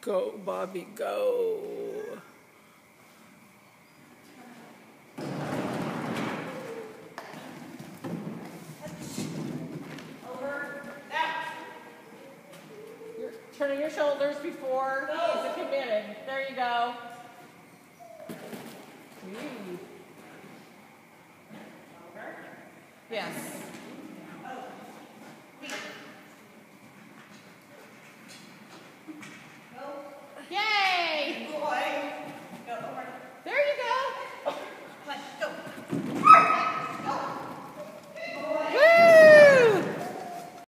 Go, Bobby, go. Over. Now. You're turning your shoulders before he's committed. There you go. Yes.